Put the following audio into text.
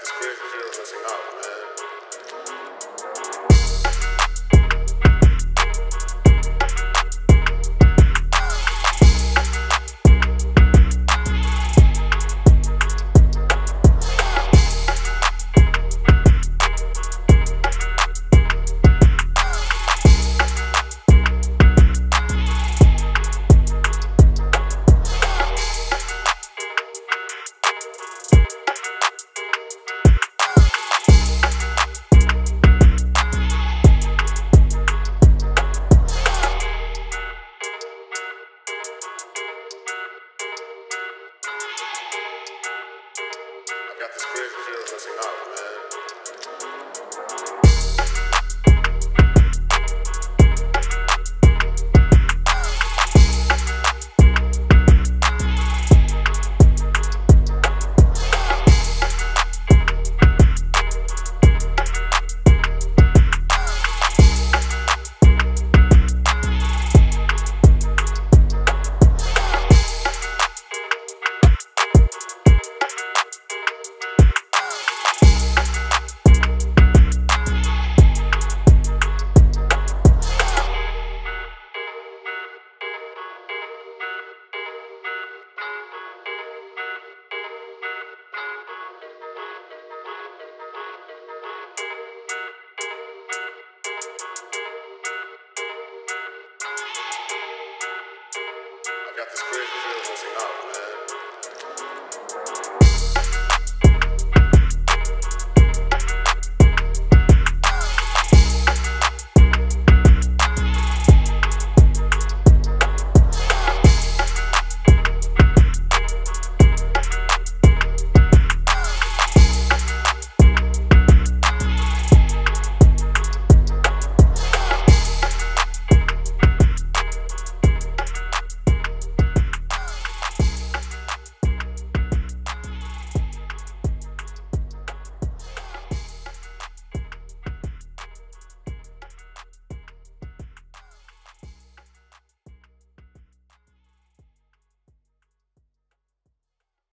this fear of missing out, man. Got this crazy of missing out. got this crazy feeling what's up, man.